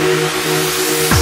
Música